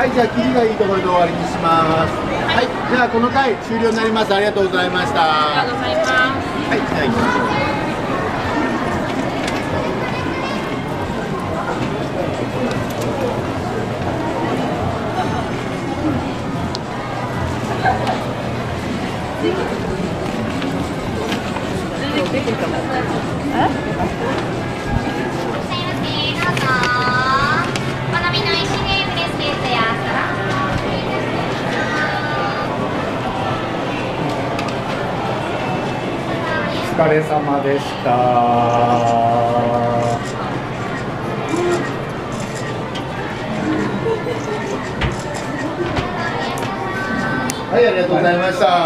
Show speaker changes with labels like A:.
A: はいじゃあ切りがいいところで終わりにします。はいじゃあこの回終了になります。ありがとうございました。
B: ありがとうございます
A: はいじゃあ行きましょう。
C: いらっしゃ
A: れ様でした。はいありがとうございました。